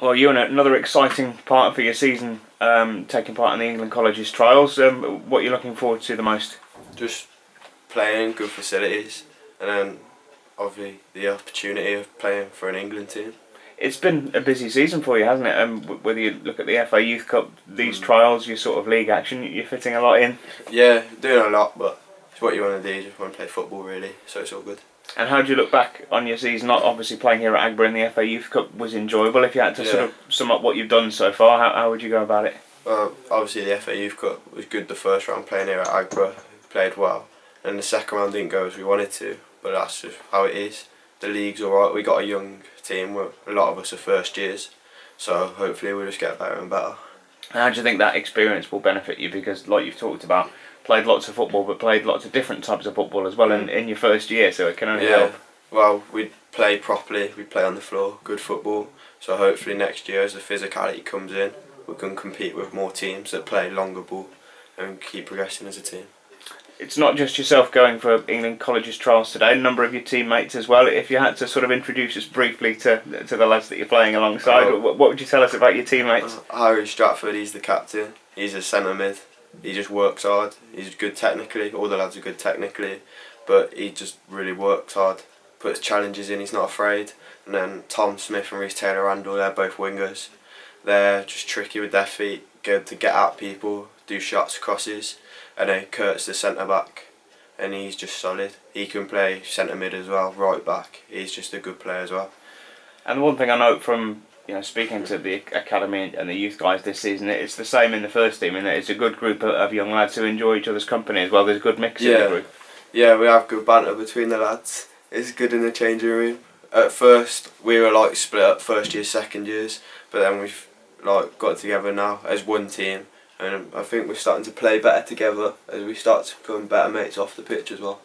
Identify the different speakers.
Speaker 1: Well, you're in another exciting part for your season, um, taking part in the England Colleges trials. Um, what are you looking forward to the most?
Speaker 2: Just playing, good facilities, and then obviously the opportunity of playing for an England team.
Speaker 1: It's been a busy season for you, hasn't it? Um, whether you look at the FA Youth Cup, these mm. trials, your sort of league action, you're fitting a lot in.
Speaker 2: Yeah, doing a lot, but it's what you want to do. You just want to play football, really. So it's all good.
Speaker 1: And how do you look back on your season? Not obviously playing here at Aggborough in the FA Youth Cup was enjoyable. If you had to yeah. sort of sum up what you've done so far, how, how would you go about it?
Speaker 2: Well, obviously the FA Youth Cup was good the first round playing here at Aggborough, played well, and the second round didn't go as we wanted to, but that's just how it is. The league's alright. We got a young team. A lot of us are first years, so hopefully we'll just get better and better.
Speaker 1: How do you think that experience will benefit you? Because, like you've talked about, played lots of football, but played lots of different types of football as well in, mm. in your first year, so it can only
Speaker 2: yeah.
Speaker 1: help.
Speaker 2: Well, we play properly, we play on the floor, good football. So hopefully next year, as the physicality comes in, we can compete with more teams that play longer ball and keep progressing as a team.
Speaker 1: It's not just yourself going for England Colleges trials today. A number of your teammates as well. If you had to sort of introduce us briefly to to the lads that you're playing alongside, what, what would you tell us about your teammates?
Speaker 2: Uh, Harry Stratford, he's the captain. He's a centre mid he just works hard. He's good technically. All the lads are good technically, but he just really works hard. Puts challenges in. He's not afraid. And then Tom Smith and Reese Taylor Randall, they're both wingers. They're just tricky with their feet, good to get at people, do shots, crosses. And then Kurt's the centre back, and he's just solid. He can play centre mid as well, right back. He's just a good player as well.
Speaker 1: And the one thing I note from you know, speaking to the academy and the youth guys this season, it's the same in the first team, and it's a good group of young lads who enjoy each other's company as well. There's a good mix
Speaker 2: yeah.
Speaker 1: in the group.
Speaker 2: Yeah, we have good banter between the lads. It's good in the changing room. At first, we were like split up first years, second years, but then we've like got together now as one team, and I think we're starting to play better together as we start to become better mates off the pitch as well.